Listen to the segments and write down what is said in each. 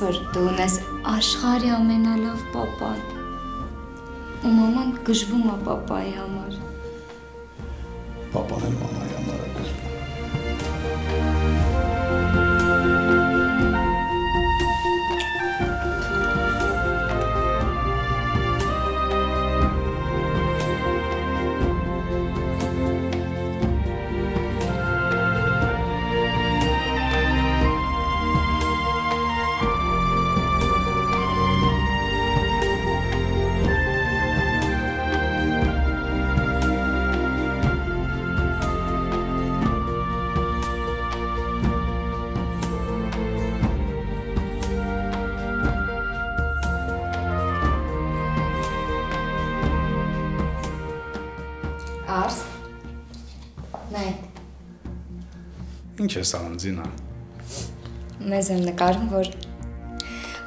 որ դու ունես աշխարհի ամենալավ papan։ Ու մաման գժվում է papayi համար։ Պապան էլ Ինչ ես անում Ծինա։ մեզ եմ նկարում, որ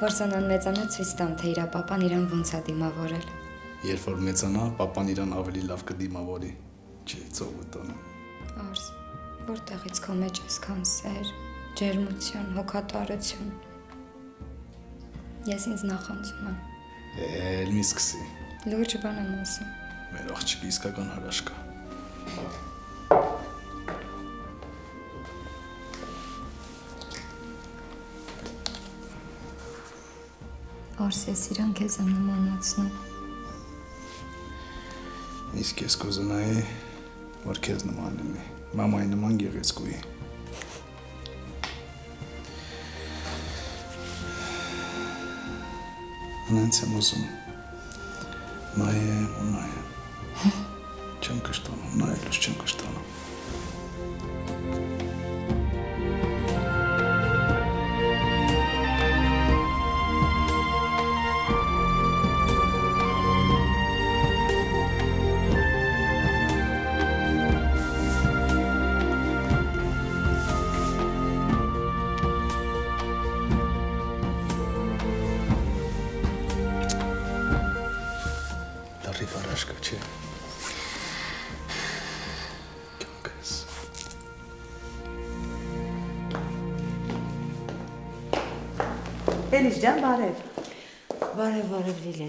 որ Սոնան մեծանա ցույց տամ, թե իր papan իրան ոնց է դիմավորել։ Երբ որ մեծանա, papan իրան ավելի լավ կդիմավորի։ Չէ, ծովը տանը։ Արս, որտեղից քո մեջ այսքան սեր, ջերմություն, հոգատարություն։ Ես ինձ նախանձում եմ։ Էլ մի սկսի։ Լուրջ բան եմ ասում։ Մեր աղջիկը իսկական հրաշք է։ Արս, ես իրան քեզ եմ նմանացնում։ Իսկ ես կուզենայի, որ քեզ նման լինի։ Մամայի նման գեղեցկուի։ Անենց եմ ուզում։ Նայե ու նայե։ Չեմ կշտանում, նայելուց չեմ կշտանում։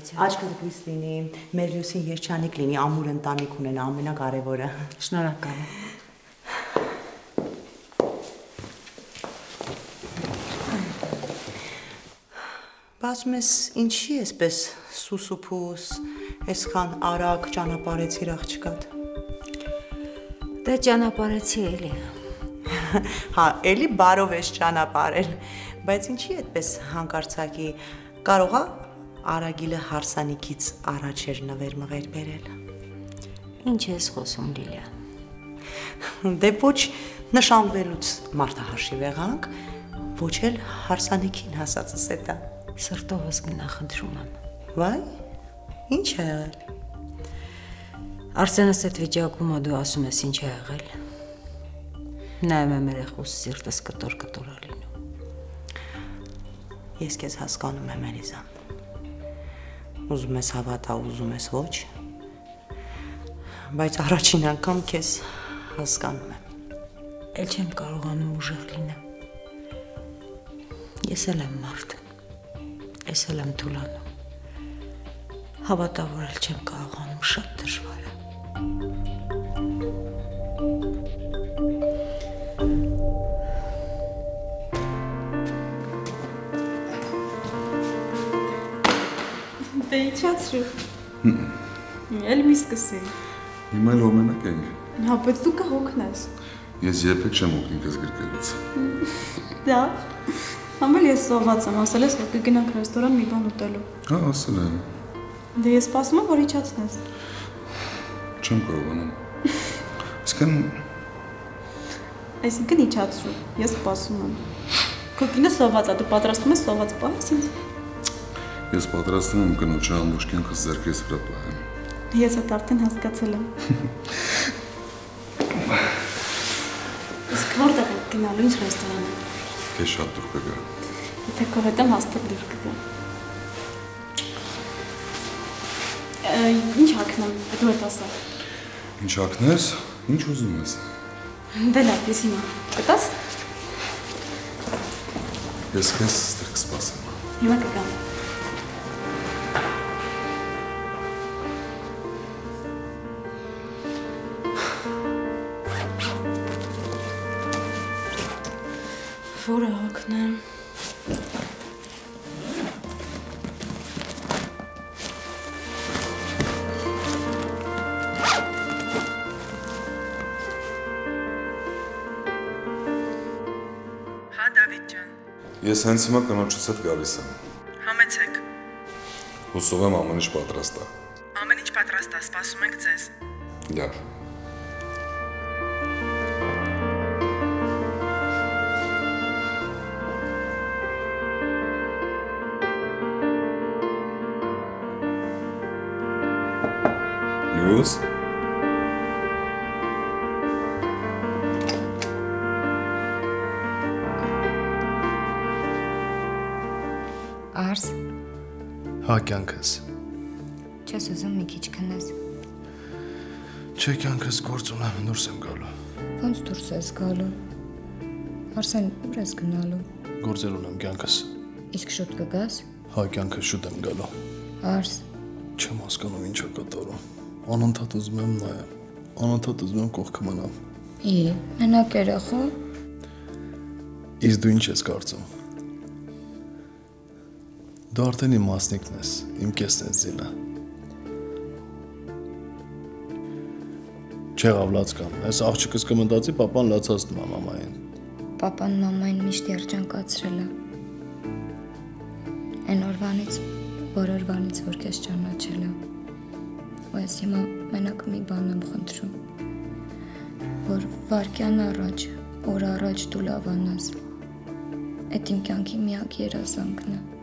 ջան։ Աչքդ հույս լինի, մեր լյուսին երջանիկ լինի, ամուր ընտանիք ունենա, ամենակարևորը։ Շնորհակալ եմ։ Բացում ես ինչի էսպես սուսուփուս, այսքան արագ ճանապարհեցիր աղջկադ։ Դե ճանապարհեցի էլի։ Հա, էլի բարով ես ճանապարհել, բայց ինչի այդպես հանկարծակի կարողա Արագիլը հարսանիքից առաջ էր նվեր մղեր բերել։ Ինչ ես խոսում Լիլիա։ Դե ոչ նշանվելուց մարդահաշիվ եղանք, ոչ էլ հարսանիքին հասածս է դա։ Սրտովս գնա խնդրում եմ։ Վայ, ինչ է եղել։ Արսենս այդ վիճակում դու ասում ես ինչ է եղել։ Նայում եմ երեխուս սիրտս կտոր-կտոր է լինում։ Ես քեզ հասկանում եմ, Էլիզա։ Ուզում ես հավատա, ուզում ես ոչ։ Բայց առաջին անգամ քեզ հասկանում եմ։ Էլ չեմ կարողանում ուժեղ լինեմ։ Ես էլ եմ մարդ։ Ես էլ եմ թուլանում։ Հավատա, որ էլ չեմ կարողանում, շատ դժվար է։ Դե իջացրու։ Էլ մի սկսի։ Հիմա էլ օրինակ ենք։ Հա, բայց դու կհոգնես։ Ես երբեք չեմ օգնի քեզ գրկելուց։ Դա։ Համել ես սոված եմ, ասել ես, որ կգնանք ռեստորան մի բան ուտելու։ Հա, ասել եմ։ Դե ես սպասում եմ, որ իջացնես։ Չեմ կարողանում։ Իսկն Այսինքն իջացրու։ Ես սպասում եմ։ Քո կինը սոված է, դու պատրաստում ես սոված պահես ինձ։ ես պատրաստվում եմ կնոջը ամբողջ կյանքս ձեռքես վրա պահեմ։ Ես այդ արդեն հասկացել եմ։ Որտեղ եք գնալու, ինչ ռեստորան։ Քեզ շատ դուր կգա։ Եթե կողետեմ հաստատ դուր կգա։ Ինչ հագնեմ, դու եք ասա։ Ինչ ակնես, ինչ ուզում ես։ Դե լավ, ես հիմա։ Կտաս։ Ես քեզ ստեղ կսպասեմ։ Հիմա կգամ։ Որը հոգնեմ։ Հա Դավիթ ջան, Ես հենց հիմա կնոջս հետ գալիս եմ։ համեցեք։ Հուսով եմ ամեն ինչ պատրաստ է։ Ամեն ինչ պատրաստ է, սպասում ենք ձեզ։ Լավ։ Հա կյանքս։ չես ուզում մի քիչ քնես։ Չէ կյանքս գործ ունեմ, դուրս եմ գալու։ Ոնց դուրս ես գալու։ Արսեն, ուր ես գնալու։ Գործեր ունեմ կյանքս։ Իսկ շուտ կգաս։ Հա կյանքս շուտ եմ գալու։ Արս, Չեմ հասկանում ինչա կատարում։ Անընդհատ ուզում եմ նայեմ։ Անընդհատ ուզում եմ կողքը մնամ։ ի, մենակ երախո։ Իսկ դու ինչ ես կարծում։ Դու արդեն իմ մասնիկն ես, իմ կեսն ես զինը։ Չեղավ լացկան, այս աղջիկս կմտածի papan լացած դու մամային։ Պապան մամային միշտ երջանկացրել է։ Այն օրվանից, որ օրվանից որ քեզ ճանաչել է։ Ու ես հիմա մենակ մի բան եմ խնդրում, որ վարկյան առաջ, օր առաջ դու լավանաս։ Այդ իմ կյանքի միակ երազանքն է։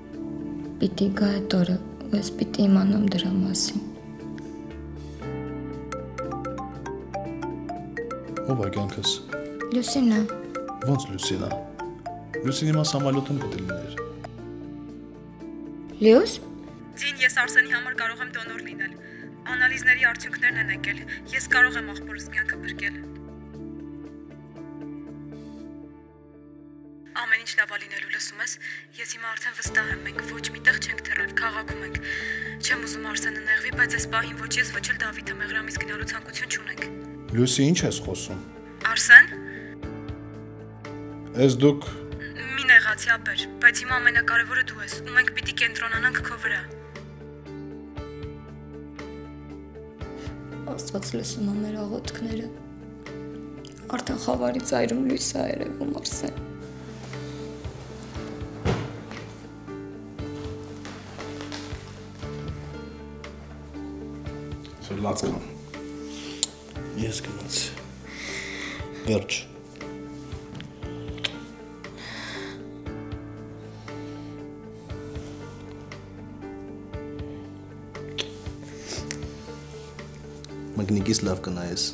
Պիտի գա այդ օրը, ու ես պիտի իմանամ դրա մասին։ Ո՞վ է կյանքս։ Լուսինա, Ոնց Լուսինա։ Լուսինի մաս համալուտում պետք է լիներ։ Լյուս, Ձին ես Արսենի համար կարող եմ դոնոր լինել։ Անալիզների արդյունքներն են եկել։ Ես կարող եմ աղբորս կյանքը բրկել։ լավա լինելու լսում ես։ Ես հիմա արդեն վստահ եմ, մենք ոչ միտեղ չենք թռել, քաղաքում ենք։ Չեմ ուզում Արսենը նեղվի, բայց այս պահին ոչ ես, ոչ էլ Դավիթը մեղրամից գնալու ցանկություն չունենք։ Լուսի ինչ ես խոսում։ Արսեն, Էս դուք մի նեղացի ապեր, բայց հիմա ամենակարևորը դու ես, ու մենք պիտի կենտրոնանանք քո վրա։ Աստված լսում է մեր աղոթքները։ Արդեն խավարի ծայրում լույս է երևում Արսեն։ Սա լացկան։ Ես գնաց։ Վերջ։ Մագնիկից լավ կնայես։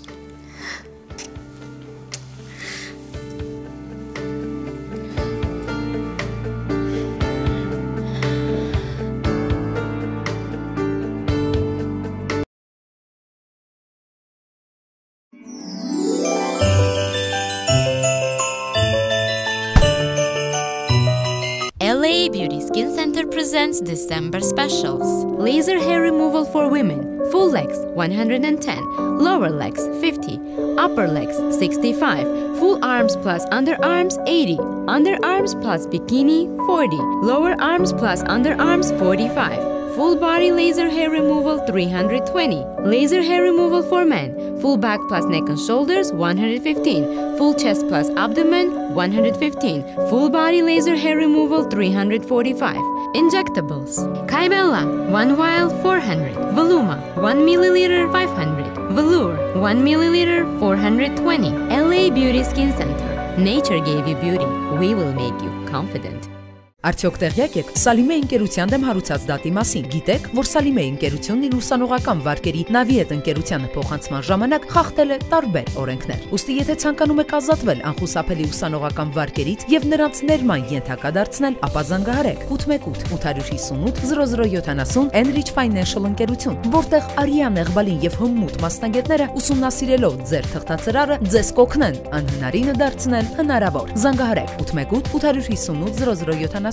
Beauty Skin Center presents December specials. Laser hair removal for women. Full legs 110, lower legs 50, upper legs 65, full arms plus underarms 80, underarms plus bikini 40, lower arms plus underarms 45. Full body laser hair removal 320. Laser hair removal for men. Full back plus neck and shoulders 115. Full chest plus abdomen 115. Full body laser hair removal 345. Injectables. Kybella 1 vial 400. Voluma 1 milliliter 500. Velour 1 milliliter 420. LA Beauty Skin Center. Nature gave you beauty. We will make you confident. Արդյոք տեղյակ եք Սալիմե ընկերության դեմ հարուցած դատի մասին։ Գիտեք, որ Սալիմե ընկերությունն իր ուսանողական վարկերի Նավիետ ընկերությանը փոխանցման ժամանակ խախտել է տարբեր օրենքներ։ Ոստի եթե ցանկանում եք ազատվել անխուսափելի ուսանողական վարկերից եւ նրանց ներման ենթակա դարձնել, ապա զանգահարեք 818 858 0070 Enrich Financial ընկերություն, որտեղ Արիան Եղբալին եւ հմմուտ մասնագետները ուսումնասիրելով ձեր թղթածրարը ձեզ կօգնեն անհնարինը դարձնել հնարավոր։ Զանգահարեք 818 858 0070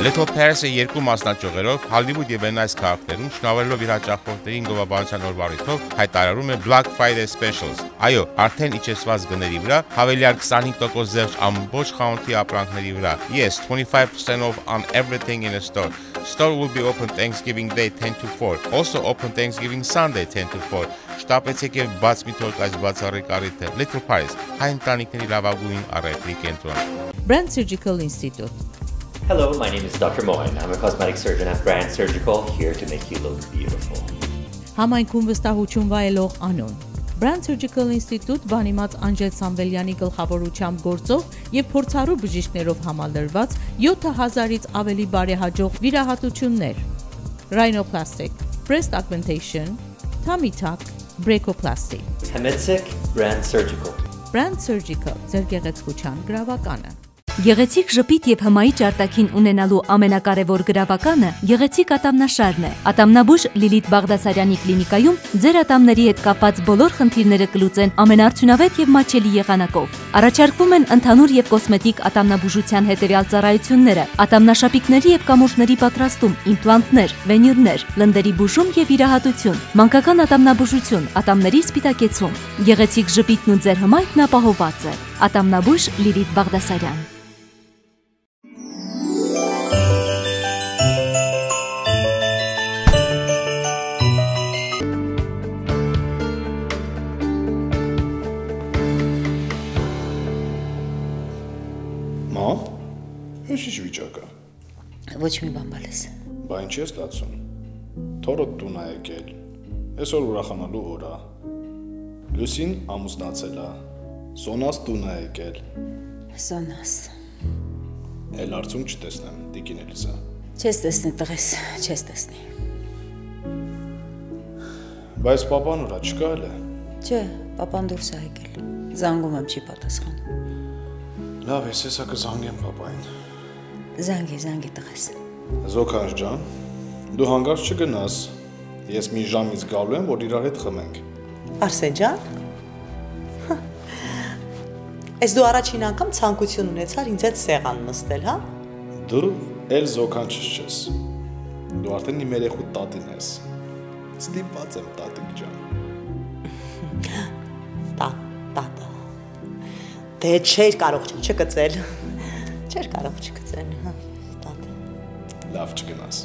Little Paris-ը երկու մասնաճյուղերով Hollywood եւ Venice քաղաքներում շնորհելով իր հաճախորդներին գովաբանության օրվանից հայտարարում է Black Friday Specials։ Այո, արդեն իջեցված գների վրա հավելյալ 25% զերծ ամբողջ խանութի ապրանքների վրա։ Yes, 25% off on everything in the store. Store will be open Thanksgiving Day 10 to 4. Also open Thanksgiving Sunday 10 to 4. Շտապեցեք եւ բաց մի թող այս բացառիկ առիթը։ Little Paris, հայ ընտանիքների լավագույն առևտրի կենտրոն։ Brand Surgical Institute Hello, my name is Dr. Moen. I'm a cosmetic surgeon at Brand Surgical, here to make you look beautiful. Համայնքում վստահություն վայելող անոն Brand Surgical Institute բանիմաց Անջել Սամվելյանի գլխավորությամբ գործող եւ փորձառու բժիշկներով համալրված 7000-ից ավելի բարեհաջող վիրահատություններ. Rhinoplastic, breast augmentation, tummy tuck, brachoplasty։ Հեմեցեք Brand Surgical։ Brand Surgical ձեր գեղեցկության գրավականը։ Գեղեցիկ ժպիտ եւ հմայիչ արտաքին ունենալու ամենակարևոր գրավականը գեղեցիկ ատամնաշարն է։ Ատամնաբույժ Լիլիթ Բաղդասարյանի կլինիկայում ձեր ատամների հետ կապված բոլոր խնդիրները կլուծեն ամենաարդյունավետ եւ մաչելի եղանակով։ Առաջարկվում են ընդհանուր եւ կոսմետիկ ատամնաբուժության հետեւյալ ծառայությունները՝ ատամնաշապիկների եւ կամուրջների պատրաստում, իմպլանտներ, վենյուրներ, լնդերի բուժում եւ վիրահատություն, մանկական ատամնաբուժություն, ատամների սպիտակեցում։ Գեղեցիկ ժպիտն ու ձեր հմայքն ապահովված է։ Ատամնաբույժ Լիլիթ Բաղդասարյան Ուրիշ վիճակ է։ Ոչ մի բան բալես։ Բա ինչ ես ստացում։ Թորը տուն է եկել։ Այսօր ուրախանալու օր է։ Լուսին ամուսնացել է։ Սոնաս տուն է եկել։ Սոնաս։ Էլ արցում չտեսնեմ, Տիկին Էլիզա։ Չես տեսնի տղես, չես տեսնի։ Բայց papan ուրա չկա էլ է։ Չէ, papan դուրս է եկել։ Զանգում եմ չի պատասխանում։ Լավ, ես հեսա կզանգեմ papayin։ Զանգի, զանգի տղես։ Զոքար ջան, դու հանգարց չգնաս։ Ես մի ժամից գալու եմ, որ իրար հետ խմենք։ Արսեն ջան։ Այս դու առաջին անգամ ցանկություն ունեցար ինձ հետ սեղան նստել, հա։ Դու էլ զոքան չես։ Դու արդեն իմ երեխու տատին ես։ Ստիպված եմ տատիկ ջան։ Տա, տատա։ Դե չէր կարող չկծել։ Չէր կարող չգծեն, հա, տատ։ Լավ չգնաս։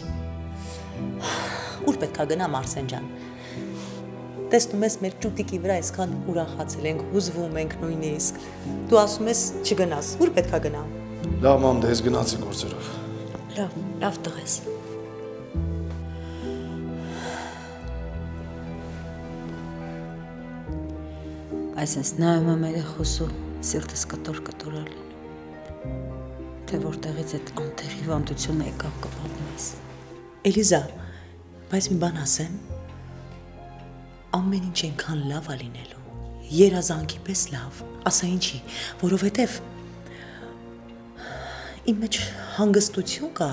Ուր պետքա գնամ Արսեն ջան։ Տեսնում ես մեր ճուտիկի վրա այսքան ուրախացել ենք, հուզվում ենք նույնիսկ։ Դու ասում ես չգնաս, ուր պետքա գնամ։ Լավ մամ, դե ես գնացի գործերով։ Լավ, լավ տղես։ Այսպես նայում եմ երախոս ու սիրտս կտոր-կտորալի թե որտեղից այդ անտերի հիվանդությունը եկավ կպատմես։ Էլիզա, բայց մի բան ասեմ։ Ամեն ինչ այնքան լավ է լինելու։ Երազանքի պես լավ։ Ասա ինչի, որովհետև իմ մեջ հանգստություն կա,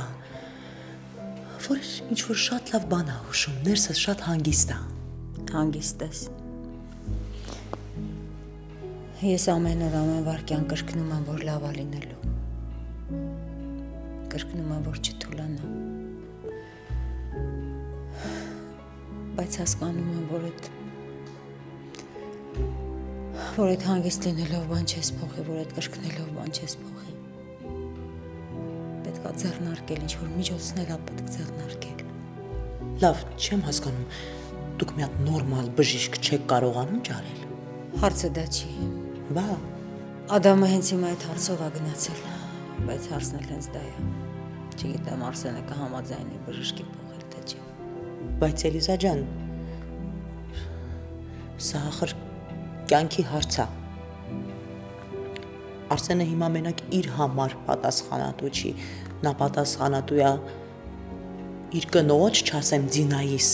որ ինչ որ շատ լավ բան է հուշում, ներսս շատ հանգիստ է։ Հանգիստ ես։ Ես ամեն օր ամեն վարքյան կրկնում եմ, որ լավ է լինելու կրկնում եմ, որ չթուլանա։ Բայց հասկանում եմ, որ այդ որ այդ հանգիստ լինելով բան չես փոխի, որ այդ կրկնելով բան չես փոխի։ Պետք է ձեռնարկել, ինչ որ միջոցներ ա պետք ձեռնարկել։ Լավ, չեմ հասկանում։ Դուք մի հատ նորմալ բժիշկ չեք կարողանում ճարել։ Հարցը դա չի։ Բա Ադամը հենց հիմա այդ հարցով է գնացել, բայց հարցն էլ հենց դա է։ Չգիտեմ Արսենը կհամաձայնի բժշկի չէ։ Բայց Էլիզա ջան, սա ախր կյանքի հարց է։ Արսենը հիմա մենակ իր համար պատասխանատու չի, նա պատասխանատու է իր կնոջ, չասեմ Դինայիս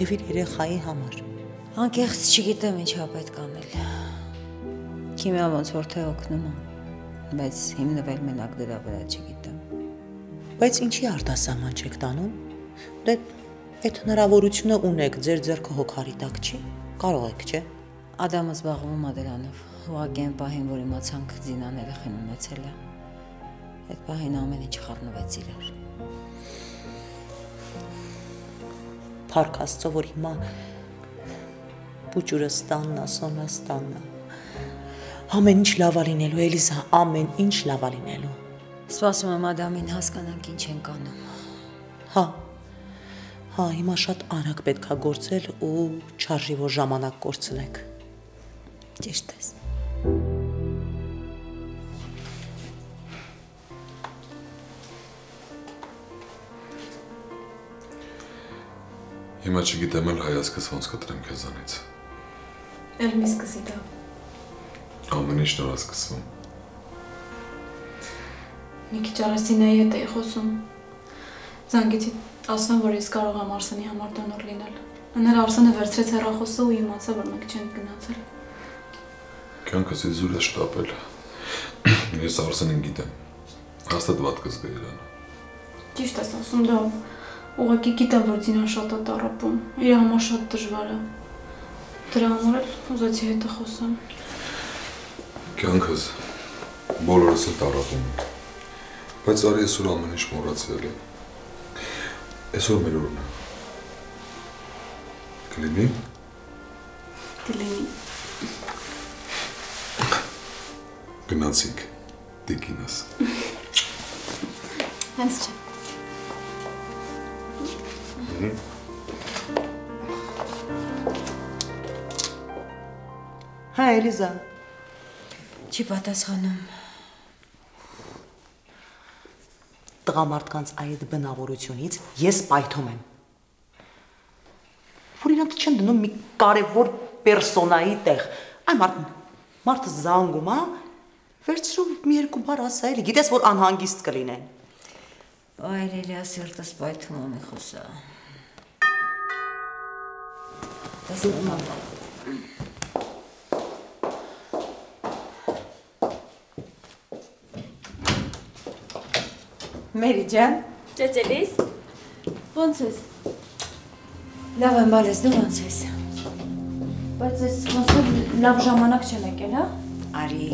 եւ իր երեխայի համար։ Անկեղծ չգիտեմ ինչա պետք անել։ Քիմիա ոնց որ թե օգնում է, բայց հիմնվել մենակ դրա վրա չգիտեմ։ Բայց ինչի արտասահման չեք տանում։ Դե այդ հնարավորությունը ունեք, ձեր ձեռքը հոգարի տակ չի։ Կարող եք, չէ՞։ Ադամը զբաղվում է դրանով։ Ուղղակի այն պահին, որ իմացանք Զինան երեխան ունեցել է, այդ պահին ամեն ինչ խառնվեց իրար։ Փառք Աստծո, որ հիմա փուճուրը ստաննա, սոնա ստաննա։ Ամեն ինչ լավ է լինելու, Էլիզա, ամեն ինչ լավ է լինելու։ Սպասում եմ Ադամին հասկանանք ինչ են կանում։ Հա։ Հա, հիմա շատ արագ պետքա գործել ու չարժի որ ժամանակ կորցնեք։ Ճիշտ ես։ Հիմա չգիտեմ էլ հայացքս ոնց կտրեմ քեզանից։ Էլ մի սկսի դա։ Ամեն ինչ նորից սկսվում։ Մի քիչ առաջ Սինայի հետ էի խոսում։ Զանգեցի, ասում որ ես կարող եմ Արսենի համար դոնոր լինել։ Անել Արսենը վերցրեց հեռախոսը ու իմացա, որ մենք չենք գնացել։ Կյանքս իզուր է շտապել։ Ես Արսենին գիտեմ։ Հաստատ վատ կզգա իրան։ Ճիշտ ես ասում, դա ուղղակի գիտեմ, որ Զինան շատ է տարապում։ Իր համար շատ դժվար է։ Դրա համար էլ ուզեցի հետը խոսեմ։ Կյանքս բոլորս է տարապում։ Բայց արի այսօր ամեն ինչ մոռացել եմ։ Այսօր մեր օրն է։ Կլինի։ Կլինի։ Գնացինք տիկինս։ Հենց չէ։ Հա, Էլիզա։ Չի պատասխանում։ Տղամարդկանց այդ բնավորությունից ես պայթում եմ։ Որ իրանք չեն դնում մի կարևոր պերսոնայի տեղ։ Այ մարդ մարդը զանգում, հա, վերցրու մի երկու բառ ասա, էլի, գիտես որ անհանգիստ կլինեն։ Այ Լիլիա սիրտս պայթում է մի խոսա։ Տեսնում եմ։ Մերի ջան, Ծեծելիս։ Ոնց ես։ լավ եմ բալես, դու ոնց ես։ Բայց ես ոնց լավ ժամանակ չեմ եկել, հա։ Արի,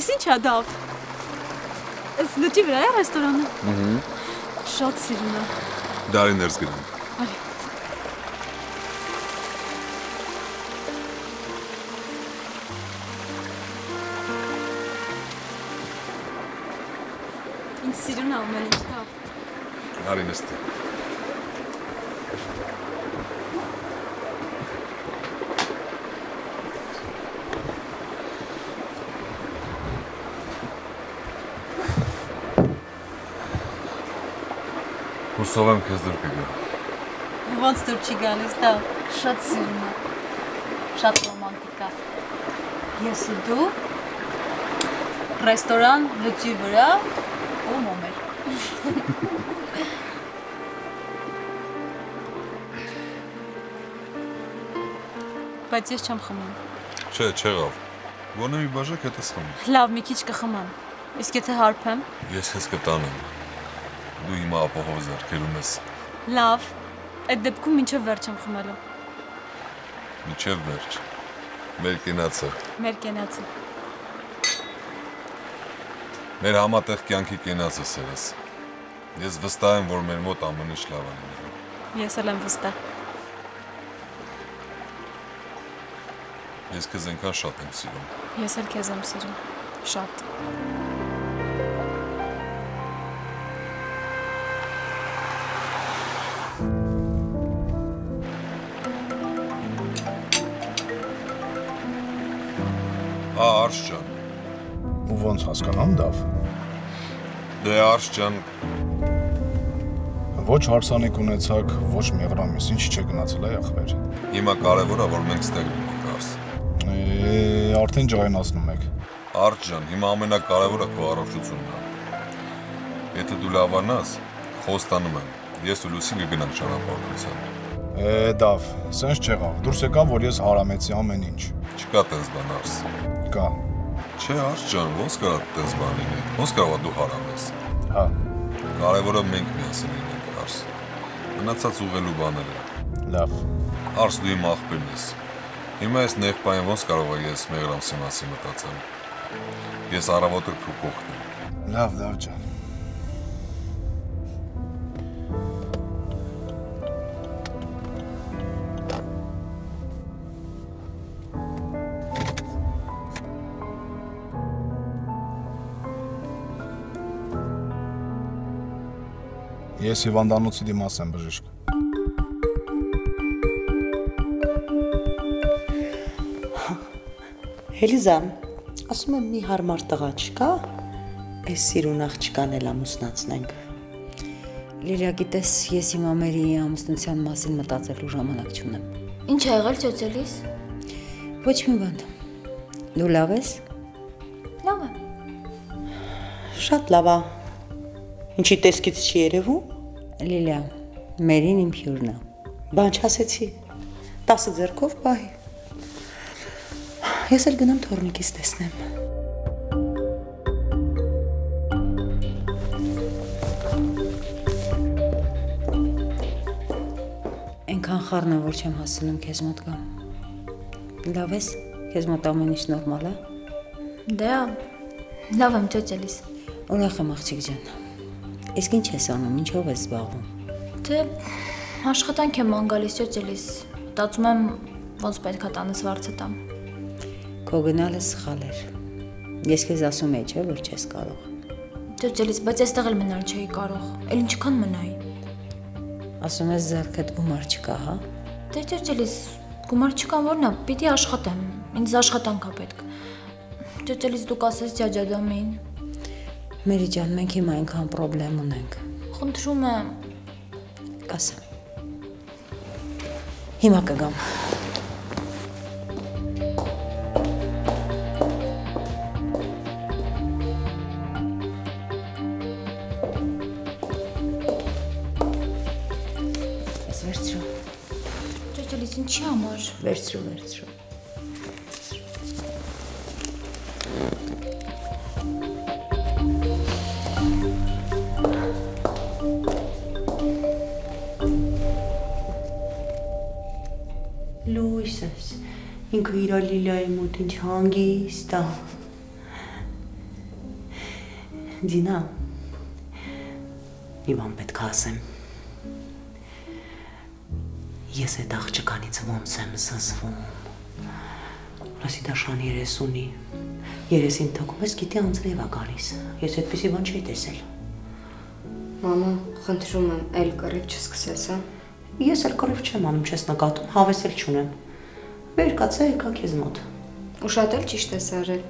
Էս ի՞նչ է դա։ Էս լճի վրա է ռեստորանը։ Ահա։ Շատ սիրուն է։ Դարի ներս Հուսով եմ քեզ դուր կգա։ Ոնց դուր չի գալիս, դա շատ սիրուն է։ Շատ ռոմանտիկ է։ Ես ու դու ռեստորան լճի վրա ու մոմեր։ Բայց ես չեմ խմում։ Չէ, չեղավ։ Գոնե մի բաժակ հետս խմի։ Լավ, մի քիչ կխմեմ։ Իսկ եթե հարբեմ։ Ես քեզ կտանեմ։ Դու հիմա ապահով ձեռքերում ես։ Լավ։ Այդ դեպքում ինչև վերջ եմ խմելու։ Միջև վերջ։ Մեր կենացը, Մեր կենացը։ մեր համատեղ կյանքի կենացը սերես։ Ես վստահ եմ, որ մեր մոտ ամեն ինչ լավ է լինելու։ Ես էլ եմ վստահ։ Ես քեզ այնքան շատ եմ սիրում։ Ես էլ քեզ եմ սիրում։ Շատ։ Արշ ջան, Ոչ հարսանիք ունեցաք, ոչ մեղրամիս, ինչ չէ գնացել այ ախպեր։ Հիմա կարևորը որ մենք ստեղ լինենք արս։ Է, արդեն ջայնացնում եք։ Արդ ջան, հիմա ամենակարևորը քո առողջությունն է։ Եթե դու լավանաս, խոստանում եմ, ես ու Լուսին կգնանք ճանապարհության։ Է, դավ, սենց չեղավ։ Դուրս եկավ, որ ես հարամեցի ամեն ինչ։ Չկա տես բան արս։ Կա։ Չէ, արս ջան, ոնց կարա տես բան լինի։ Ոնց կարա դու հարամես։ Հա։ Կարևորը մենք միասին լինենք արս։ Մնացած ուղղելու բաները։ Լավ։ Արս դու իմ աղբերն ես։ Հիմա այս ներբային ոնց կարող եմ ես Մեղրամսի մասին մտածեմ։ Ես առավոտը քու կողքն եմ։ Լավ, լավ ջան։ Ես հիվանդանոցի դիմաց եմ բժիշկ։ Էլիզա, ասում եմ մի հարմար տղա չկա, այս սիրուն աղջկան էլ ամուսնացնենք։ Լիլիա, գիտես, ես իմ ամերի ամուսնության մասին մտածելու ժամանակ չունեմ։ Ինչ ա եղել ծոցելիս։ Ոչ մի բան։ Դու լավ ես։ Լավ է։ Շատ լավ է։ Ինչի տեսքից չի երևում։ Լիլիա, մերին իմ հյուրն է։ Բան չասեցի։ 10 ձեռքով պահի։ Ես էլ գնամ թորնիկից տեսնեմ։ Այնքան խառն է, որ չեմ հասցնում քեզ մոտ գամ։ Լավ ես։ Քեզ մոտ ամեն ինչ նորմալ է։ Դե, լավ եմ ծոցելիս։ Ուրախ եմ աղջիկ ջան։ Իսկ ինչ ես անում, ինչով ես զբաղվում։ Դե աշխատանք եմ ման գալիս ծոցելիս։ Մտածում եմ ոնց պետքա տանս վարձը տամ։ Քո գնալը սխալ էր։ Ես քեզ ասում եի, չէ, որ չես կարող։ Ծոցելիս, բայց այստեղ էլ մնալ չէի կարող։ Էլ ինչքան մնայի։ Ասում ես ձեռքդ գումար չկա, հա։ Դե ծոցելիս, գումար չկան որն է, պիտի աշխատեմ։ Ինձ աշխատանք է պետք։ Ծոցելիս դուք ասես ջաջադամին։ Մերի ջան, մենք հիմա այնքան խնդրեմ ունենք։ Խնդրում եմ։ Կասեմ։ Հիմա կգամ։ Ես վերցրու, Ծոցելիս ինչի համար։ վերցրու, վերցրու։ Ինքը իր Լիլիայի մոտ ինչ հանգիստ է։ Դինա։ Մի բան պետք է ասեմ։ Ես այդ աղջկանից ոնց եմ զզվում։ Լասի դաշան երես ունի։ Երեսին թքում ես գիտի անձրև է գալիս։ Ես այդպեսի բան չի տեսել։ Մամա, խնդրում եմ, այլ կռիվ չսկսես, հա։ Ես էլ կռիվ չեմ անում, չես նկատում, հավես էլ չունեմ։ Վեր կացա եկա քեզ մոտ։ Ու շատ էլ ճիշտ ես արել։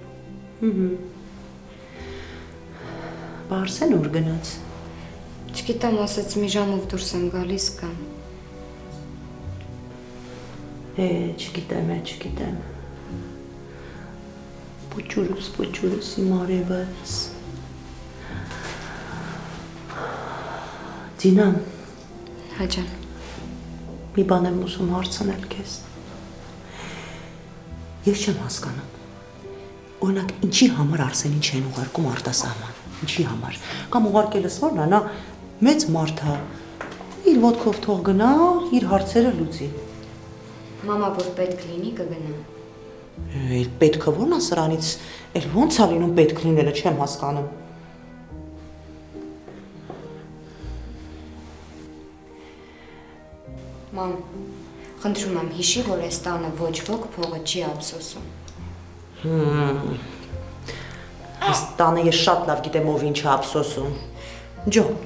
Բարսեն ուր գնաց։ Չգիտեմ, ասաց մի ժամով դուրս եմ գալիս կամ։ Է, չգիտեմ, է, չգիտեմ։ Պուչուրս, պուչուրս իմ արևս։ Դինա, Հաջան։ մի բան եմ ուզում հարցնել քեզ։ Ես չեմ հասկանում։ Օրինակ, ինչի համար Արսենին չեն ուղարկում արտասահման։ Ինչի համար։ Կամ ուղարկելս որն է, նա մեծ մարդ է։ Իր ոդկով թող գնա, իր հարցերը լուծի։ Մամա, որ պետք լինի կգնա։ Էլ պետքը ո՞րն է սրանից, էլ ո՞նց է լինում պետք լինելը, չեմ հասկանում։ Մամ, խնդրում եմ հիշի, որ այս տանը ոչ ոք փողը չի ափսոսում։ Այս տանը ես շատ լավ գիտեմ ով ինչ է ափսոսում։ Ջոն։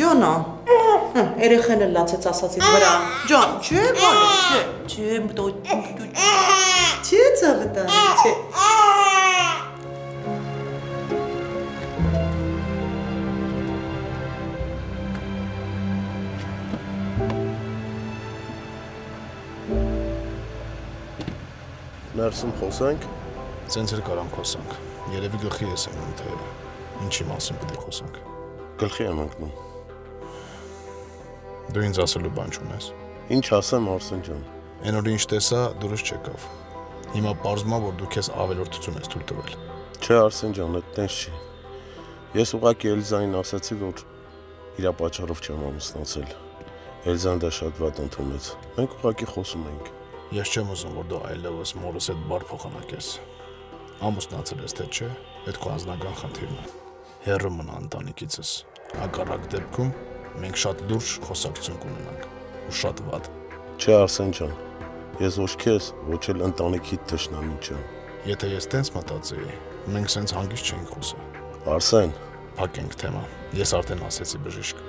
Ջոնա։ Հա, երեխեն էլ լացեց ասացից վրա։ Ջոն, չէ, բանը, չէ։ Չէ, դու Չէ, ծավտա, չէ։ ներսում խոսենք։ Սենց էլ կարամ խոսանք։ Երևի գլխի ես եմ թե ինչի մասին պետք է խոսանք։ Գլխի եմ ընկնում։ Դու ինձ ասելու բան չունես։ Ինչ ասեմ Արսեն ջան։ Այն օր ինչ տեսա, դուրս չեկավ։ Հիմա պարզումա որ դու քեզ ավելորդություն ես թույլ տվել։ Չէ Արսեն ջան, այդ տենց չի։ Ես ուղղակի Էլզային ասացի, որ իր պատճառով չեմ ամուսնացել։ Էլզան դա շատ վատ ընդունեց։ Մենք ուղղակի խոսում ենք։ Ես չեմ ուզում, որ դու այլևս մորս հետ բար փոխանակես։ Ամուսնացել ես թե չէ, այդ քո անձնական խնդիրն է։ Հերո մնա ընտանիքիցս։ Հակառակ դեպքում մենք շատ լուրջ խոսակցություն կունենանք ու շատ վատ։ Չէ Արսեն ջան, ես ոչ քեզ, ոչ էլ ընտանիքիդ թշնամին չեմ։ Եթե ես տենց մտածեի, մենք սենց հանգիստ չենք խոսա։ Արսեն, փակենք թեմա։ Ես արդեն ասեցի բժիշկ։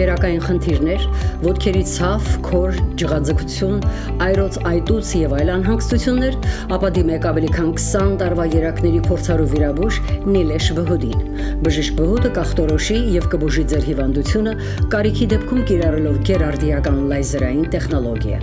երակային խնդիրներ, ոտքերի ցավ, քոր, ջղաձգություն, այրոց այտուց եւ այլ անհանգստություններ, ապա դիմեք ավելի քան 20 տարվա երակների փորձառու վիրաբույժ Նիլեշ Բհուդին։ Բժիշկ Բհուդը կախտորոշի եւ կբուժի ձեր հիվանդությունը կարիքի դեպքում կիրառելով գերարդիական լայզերային տեխնոլոգիա։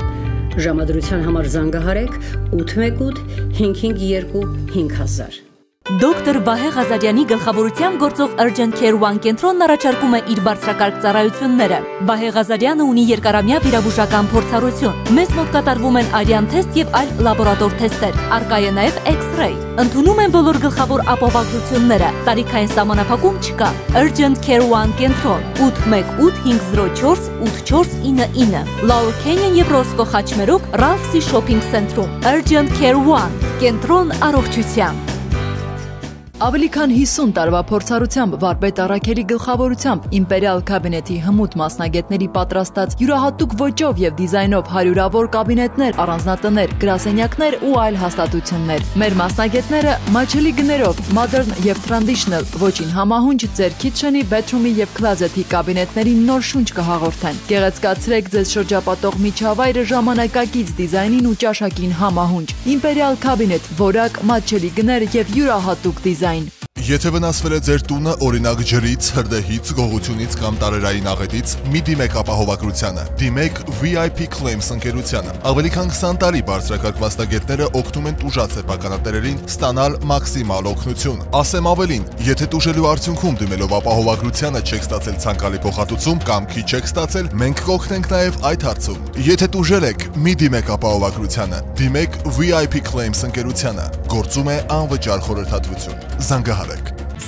Ժամադրության համար զանգահարեք 818 552 5000 Դոկտոր Վահե Ղազարյանի գլխավորությամբ գործող Urgent Care One կենտրոնն առաջարկում է իր բարձրակարգ ծառայությունները։ Վահե Ղազարյանը ունի երկարամյա վիրաբուժական փորձառություն։ Մեզ մոտ կատարվում են արյան թեստ եւ այլ լաբորատոր թեստեր։ Արկա է նաեւ X-ray։ Ընդունում են բոլոր գլխավոր ապահովագրությունները։ Տարիքային սահմանափակում չկա։ Urgent Care One կենտրոն 818 504 8499 Lower Canyon եւ Roscoe Խաչմերուկ Ralphs Shopping Center-ում Urgent Care One կենտրոն առողջության Ավելի քան 50 տարվա փորձառությամբ Վարպետ Արաքելի գլխավորությամբ Իմպերիալ կաբինետի հմուտ մասնագետների պատրաստած յուրահատուկ ոճով եւ դիզայնով հարյուրավոր կաբինետներ, առանձնատներ, գրասենյակներ ու այլ հաստատություններ։ Մեր մասնագետները մաչելի գներով modern եւ traditional ոճին համահունչ ձեր kitchen-ի, bedroom-ի եւ closet-ի կաբինետների նոր շունչ կհաղորդեն։ Գեղեցկացրեք ձեզ շրջապատող միջավայրը ժամանակակից դիզայնին ու ճաշակին համահունչ։ Իմպերիալ կաբինետ, որակ, մաչելի գներ եւ յուրահատուկ դիզայն Design Եթե վնասվել է ձեր տունը, օրինակ ջրից, հրդեհից, գողությունից կամ տարերային աղետից, մի դիմեք ապահովագրությանը։ Դիմեք VIP Claims ընկերությանը։ Ավելի քան 20 տարի բարձրակարգ մասնագետները օգնում են տուժած սեփականատերերին ստանալ մաքսիմալ օգնություն։ Ասեմ ավելին, եթե տուժելու արդյունքում դիմելով ապահովագրությանը չեք ստացել ցանկալի փոխհատուցում կամ քիչ եք ստացել, մենք կօգնենք նաև այդ հարցում։ Եթե տուժել եք, մի դիմեք ապահովագրությանը։ Դիմեք VIP Claims ընկերությանը։ Գործում է անվճար խորհրդատվություն։ Զանգահարեք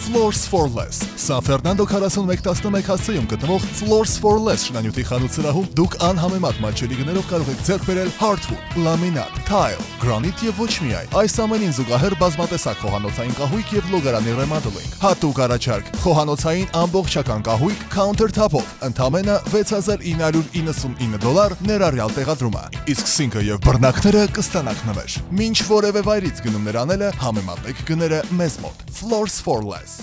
Floors for Less։ Սա Ֆերնանդո 4111 հասցեում գտնվող Floors for Less շնանյութի խանութ սրահում դուք անհամեմատ մատչելի գներով կարող եք ձեռք բերել hardwood, laminate, tile, granite եւ ոչ միայն։ Այս ամենին զուգահեռ բազմատեսակ խոհանոցային կահույք եւ լոգարանի remodeling։ Հատուկ առաջարկ խոհանոցային ամբողջական կահույք countertop-ով ընդամենը 6999 դոլար ներառյալ տեղադրումը։ Իսկ սինկը եւ բռնակները կստանաք նվեր։ Մինչ որևէ վայրից գնումներ անելը համեմատեք գները մեզ մոտ։ Floors for less։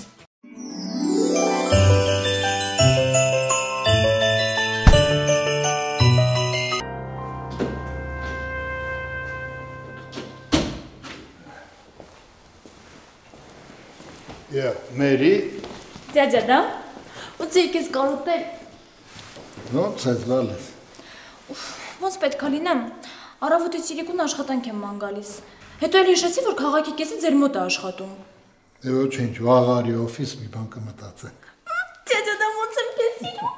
Yeah, Mary, Դյաջա դա։ Ու ցերկես կարոտել։ ոնց ես գալիս։ Ոնց պետք է լինեմ։ Առավոտից իրիկուն աշխատանք եմ ման գալիս։ Հետո էլ հիշեցի, որ քաղաքի կեսը ձեր մոտ է աշխատում։ Դե ոչինչ, վաղարի օֆիս մի բան կմտածենք։ Դյաջա դա ոնց եմ քեզ սիրում։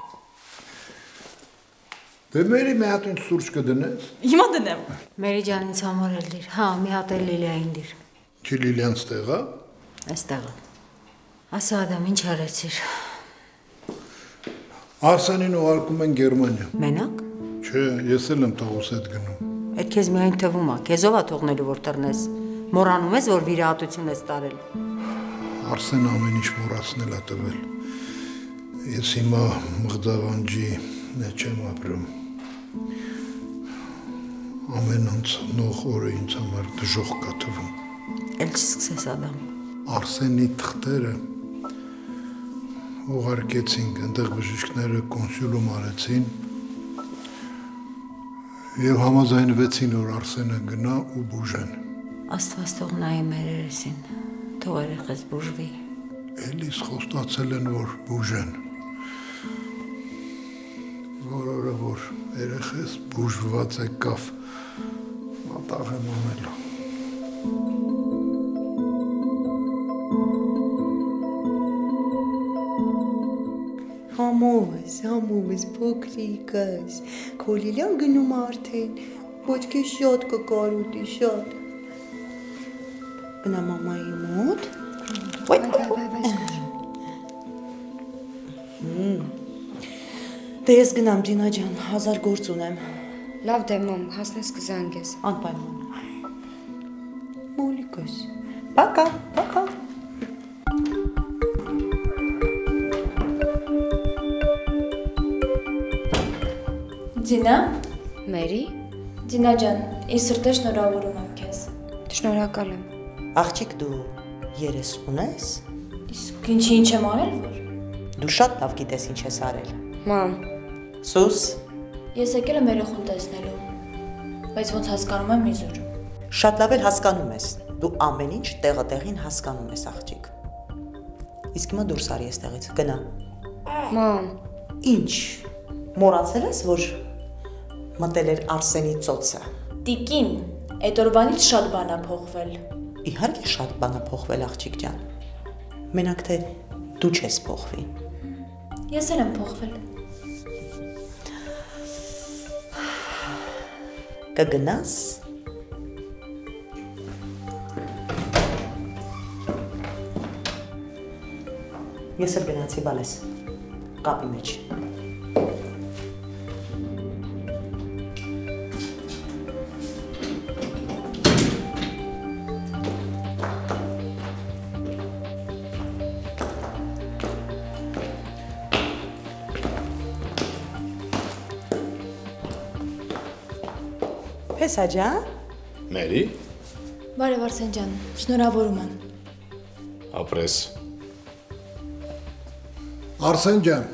Դե Մերի մի հատ ինձ սուրճ կդնես։ Հիմա դնեմ։ Մերի ջանից համար էլ դիր։ Հա, մի հատ էլ Լիլիային դիր։ Չի Լիլիան ստեղա։ Այստեղը։ Ասա Ադամ, ինչ արեցիր։ Արսենին ուղարկում են Գերմանիա։ Մենակ։ Չէ, ես էլ եմ տղուս հետ գնում։ Այդ քեզ միայն թվում է, քեզով է թողնելու որ տրնես։ Մոռանում ես, որ վիրահատություն ես տարել։ Արսեն ամեն ինչ մոռացնել է տվել։ Ես հիմա մղձավանջի մեջ եմ ապրում։ Ամեն անցնող օրը ինձ համար դժոխք կա թվում։ Էլ չսկսես Ադամ։ Արսենի թղթերը ուղարկեցինք, այնտեղ բժիշկները կոնսյուլում արեցին եւ համաձայնվեցին, որ Արսենը գնա ու բուժեն։ Աստված թող նայի մեր երեսին։ Թող երեխես բուժվի։ Էլիս խոստացել են, որ բուժեն։ Որ օրը որ երեխես բուժված է կավ, մատաղ եմ անել։ Համով ես, համով ես, փոքրիկ ես։ Քո Լիլիան գնում արդեն։ Ոչ քեզ շատ կկարոտի, շատ։ Գնա մամայի մոտ։ Ոյ, Հմ։ Դե ես գնամ Ջինա ջան, հազար գործ ունեմ։ Լավ դե մամ, հասնես կզանգես։ Անպայման։ Մոլիկոս։ Պակա, Ձինա, Մերի, Ձինա ջան, ի սրտե շնորհավորում եմ քեզ։ շնորհակալ եմ։ Աղջիկ դու երես ունես։ Իսկ ինչի ինչ եմ արել որ։ Դու շատ լավ գիտես ինչ ես արել։ Մամ, Սուս, Ես եկել եմ երախուն տեսնելու։ Բայց ոնց հասկանում եմ իզուր։ շատ լավ էլ հասկանում ես։ Դու ամեն ինչ տեղը տեղին հասկանում ես, աղջիկ։ Իսկ հիմա դուրս արի այստեղից, գնա։ Մամ, Ինչ։ Մոռացել ես, որ մտել էր Արսենի ծոցը։ Տիկին, այդ օրվանից շատ բան է փոխվել։ Իհարկե շատ բան է փոխվել, աղջիկ ջան։ Մենակ թե դու չես փոխվի։ Ես էլ եմ փոխվել։ Կգնաս Ես էլ գնացի բալես։ Կապի մեջ։ Փեսա ջան, Մերի, Բարև Արսեն ջան, շնորհավորում եմ։ ապրես։ Արսեն ջան,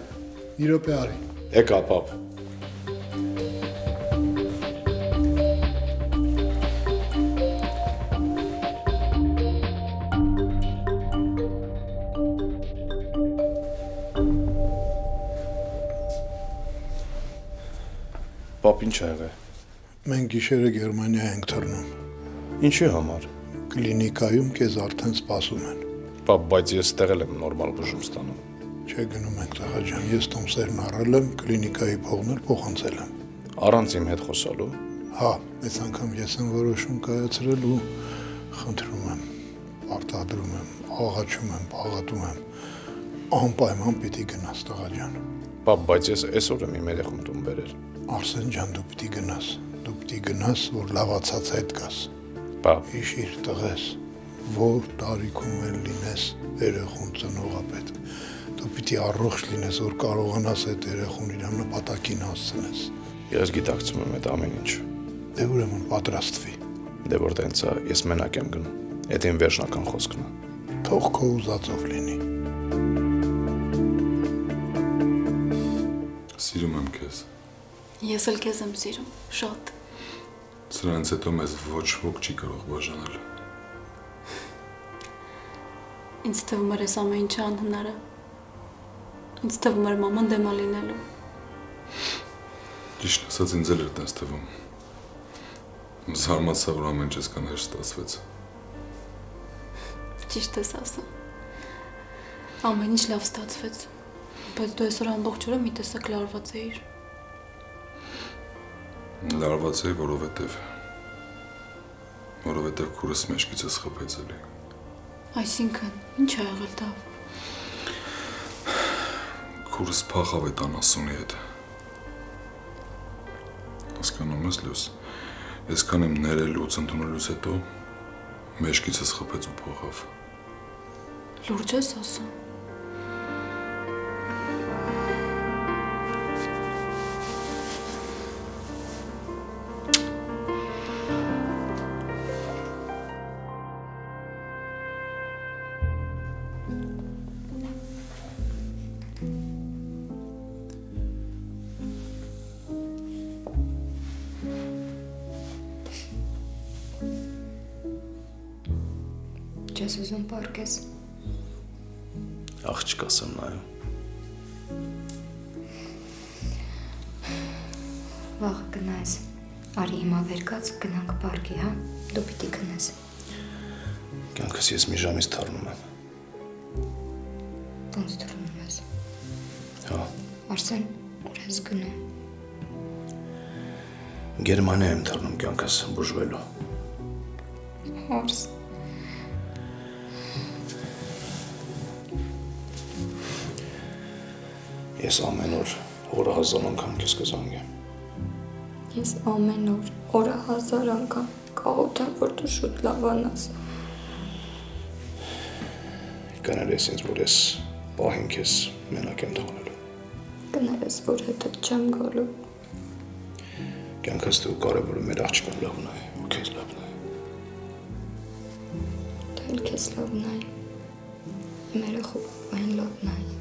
մի րոպե արի։ Եկա, պապ։ Պապ ինչ ա եղել։ Մենք գիշերը Գերմանիա ենք թռնում։ Ինչի համար։ Կլինիկայում քեզ արդեն սպասում են։ Պապ, բայց ես ստեղել եմ նորմալ բուժում ստանում։ Չէ գնում ենք տղա ջան, ես Տոմսերն առել եմ, կլինիկայի փողն էլ փոխանցել եմ։ Առանց իմ հետ խոսալու։ Հա, այս անգամ ես եմ որոշում կայացրել ու խնդրում եմ, արտադրում եմ, աղաչում եմ, աղատում եմ։ անպայման պիտի գնաս տղա ջան։ Պապ, բայց ես այսօր եմ իմ երեխուն տուն բերել։ Արսեն ջան, դու պիտի գնաս։ Դու պիտի գնաս, որ լավացած հետ գաս։ Պապ, հիշիր տղես, որ տարիքում էլ լինես երեխուն ծնողապետ։ Դու պիտի առողջ լինես, որ կարողանաս այդ երեխուն իր նպատակին հասցնես։ Ես գիտակցում եմ այդ ամեն ինչ։ Դե ուրեմն պատրաստվի։ Դե որ տենց է, ես մենակ եմ գնում։ Այդ իմ վերջնական խոսքն է։ Թող քո ուզածով լինի։ Սիրում եմ քեզ։ Ես էլ քեզ եմ սիրում, շատ։ Սրանից հետո մեզ ոչ ոք չի կարող բաժանել։ Ինձ թվում էր այս ամեն ինչը անհնար է։ Ինձ թվում էր մաման դեմա լինելու։ Ճիշտ ասած ինձ էլ էր տես թվում։ Զարմացա, որ ամեն ինչ այսքան հեշտ ստացվեց։ Ճիշտ ես ասում։ Ամեն ինչ լավ ստացվեց։ Բայց դու այսօր ամբողջ օրը մի տեսակ լարված էիր։ Լարված էի, որովհետև որովհետև քուրս մեջքիցս խփեց էլի։ Այսինքն, ինչ ա եղել դա։ Քուրս փախավ այդ անասունի հետ։ Հասկանում ես, լույս։ Այսքան եմ ներելուց ընդունելուց հետո մեջքիցս խփեց ու փոխավ։ Լուրջ ես ասում։ Կյանքս ես մի ժամից թարնում եմ։ Ոնց դրում ես։ Հա, Արսեն, ուր ես գնում։ Գերմանիա եմ թարնում կյանքս բուժվելու։ Արս։ Ես ամեն օր օրը հազար անգամ քեզ կզանգեմ։ Ես ամեն օր օրը հազար անգամ կաղոթեմ, որ դու շուտ լավանաս։ Կներես ինձ, որ ես պահին քեզ մենակ եմ թողնելու։ Կներես, որ հետդ չեմ գալու։ Կյանքս դու կարևորը մեր աղջկան լավն է, ու քեզ լավն է։ էլ քեզ լավն է։ Իմ երախու այն լավն է։